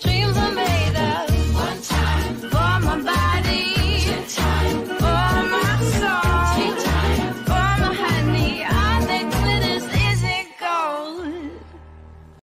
dreams